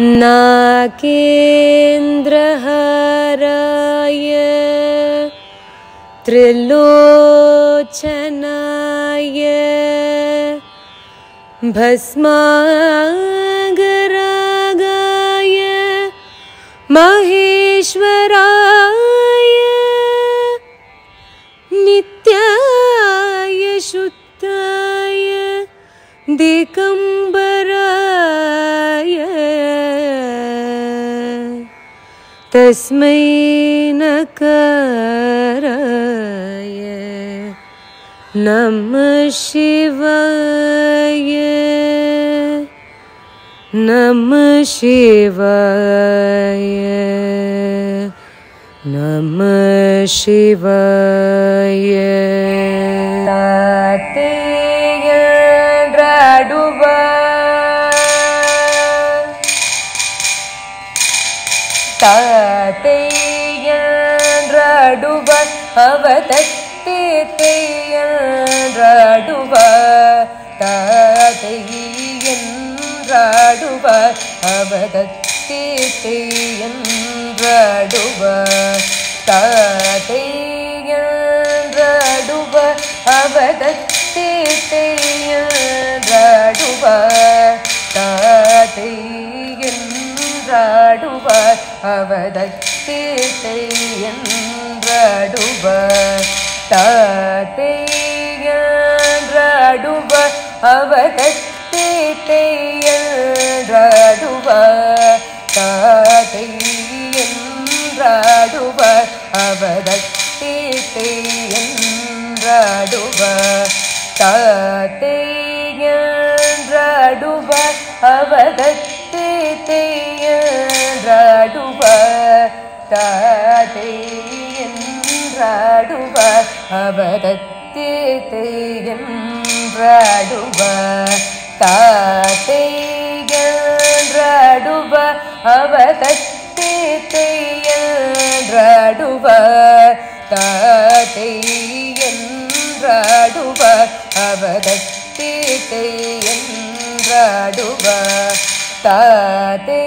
नागेन्द्रहराय त्रिलोचनाय भस्मागरागाय महेश्वराय नित्याय शुद्धाय दिगम्बराय तस्मै नकाराय नमः शिवाय। नमः शिवाय। नमः शिवाय என்றாடுவர் அவதத்தே என்றாடுவர் தாதை என்றாடுவர் அவதத்தே என்றாடுவர் தாதை என்றாடுவர் அவதத்தே என்றாடுவர் தாதை என்றாடுவர் அவதத்தே என்ற ರಡುವ ತಾತೆಯ ರಡುವ ಅವತತ್ತೇತೆಯ ರಡುವ ತಾತೆಯ ರಡುವ ಅವದತ್ತೇತೆಯ ರಡುವ ತಾತೆಯ ರಡುವ ಅವದತ್ತೇತೆಯ ರಡುವ ತಾ என்றாடுவர் அவதத்தேத்தை என்றாடுவர் தாத்தை என்றாடுவர் அவதத்தேத்தை என்றாடுவர் தாத்தை என்றாடுவர் அவதத்தேத்தை என்றாடுவர் தாத்தை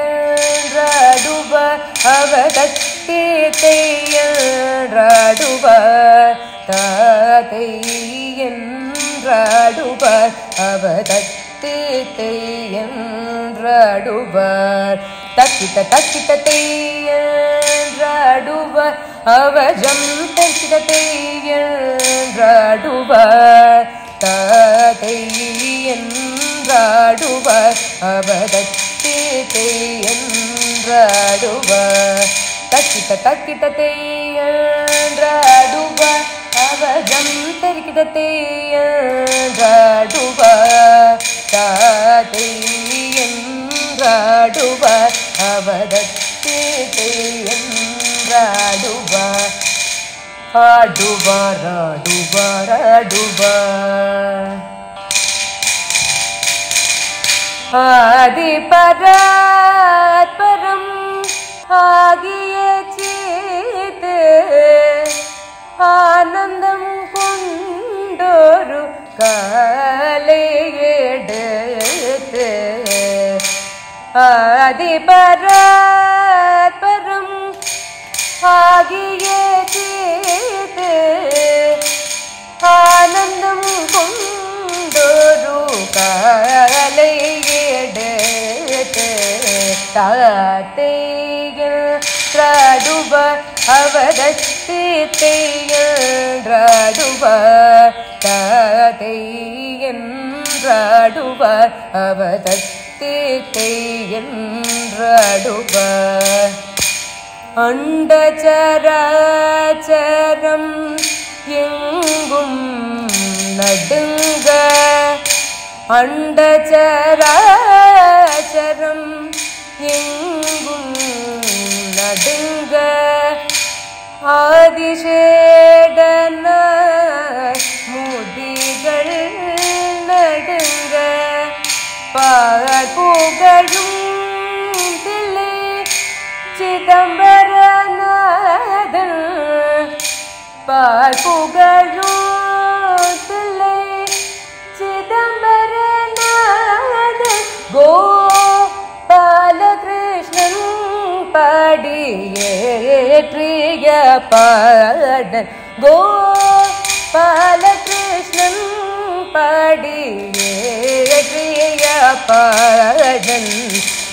என்றாடுவர் அவதத்தேத்தை என்றாடுவர். தாதை என்றாடுவர். அவதத்தேத்தை என்றாடுவர். தக்கிட்ட தக்கிட்ட தேயன்றாடுவர் அவஜம் தக்கிட்ட தேயன்றாடுவர் தாதை என்றாடுவர். அவதத்தேத்தை என்றாடுவர். ತಟಕಿತತೆ ರಾಡುವ ಅವಜಂತರಿಕಿತತೆ ರಾಡುವ ತಾತೈ ಎಂದಾಡುವ அவதத்தேத்தை என்றாடுவார் ஆடுவார் ஆடுவார் ஆடுவார் ஆதி பராத்பர அதிபரம் ஆகிய தீர்த்து ஆனந்தம் கொண்டொரு காலை எடுத்து தாத்தைகள் ராடுப அவதத்தைகள் ராடுப தாத்தை என்றாடுவ அவதத்தை தீட்டை என்றடுப. அண்டச்சராச்சரம் எங்கும் நடுங்க. அண்டச்சரா പുകഴും തിളി ചിദംബരനാഥൻ പാൽ പുകഴും തിളി ചിദംബരനാഥൻ ഗോപാലകൃഷ്ണൻ പടിയേറ്റിയ പാടൻ ഗോപാലകൃഷ്ണൻ பாடிய பாடன்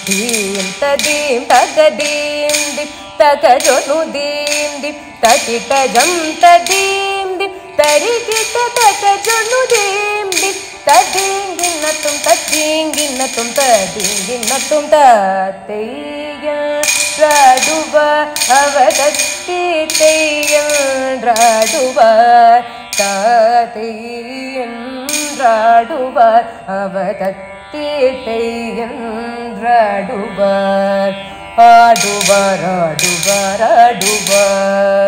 தீம் ததீம் தகதீம் திப் தகஜொனு தீம் திப் தகிட்ட ஜம் ததீம் திப் தரிகிட்ட தகஜொனு தீம் திப் ததீங்கின்னத்தும் தத்தீங்கின்னத்தும் ததீங்கின்னத்தும் தத்தைய ராடுவ அவதத்தி தெய்யன்றாடுவார் தாத்தையன்றாடுவார் அவதத்தீட்டை தெய்யன்றாடுவார் ஆடுவார் ஆடுவார் ஆடுவார்.